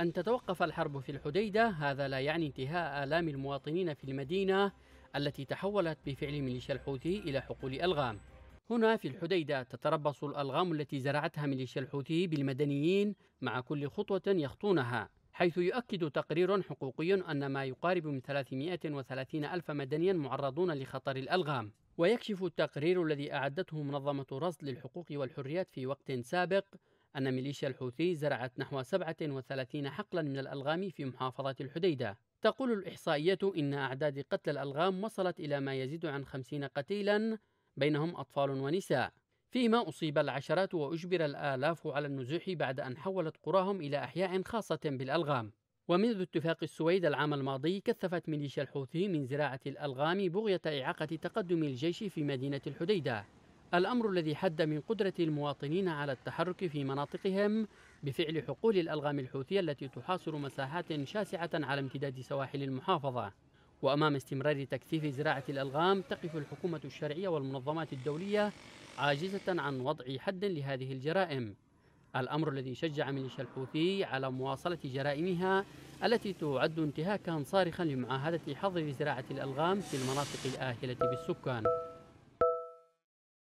أن تتوقف الحرب في الحديدة. هذا لا يعني انتهاء آلام المواطنين في المدينة التي تحولت بفعل ميليشيا الحوثي إلى حقول ألغام هنا في الحديدة تتربص الألغام التي زرعتها ميليشيا الحوثي بالمدنيين مع كل خطوة يخطونها حيث يؤكد تقرير حقوقي أن ما يقارب من 330 ألف مدنيا معرضون لخطر الألغام. ويكشف التقرير الذي أعدته منظمة رصد للحقوق والحريات في وقت سابق أن ميليشيا الحوثي زرعت نحو 37 حقلا من الألغام في محافظة الحديدة. تقول الإحصائية إن أعداد قتل الألغام وصلت إلى ما يزيد عن 50 قتيلا بينهم أطفال ونساء. فيما أصيب العشرات وأجبر الآلاف على النزوح بعد أن حولت قراهم إلى أحياء خاصة بالألغام. ومنذ اتفاق السويد العام الماضي كثفت ميليشيا الحوثي من زراعة الألغام بغية إعاقة تقدم الجيش في مدينة الحديدة. الأمر الذي حد من قدرة المواطنين على التحرك في مناطقهم بفعل حقول الألغام الحوثية التي تحاصر مساحات شاسعة على امتداد سواحل المحافظة. وأمام استمرار تكثيف زراعة الألغام تقف الحكومة الشرعية والمنظمات الدولية عاجزة عن وضع حد لهذه الجرائم. الأمر الذي شجع ميليشيا الحوثي على مواصلة جرائمها التي تعد انتهاكا صارخا لمعاهدة حظر زراعة الألغام في المناطق الآهلة بالسكان.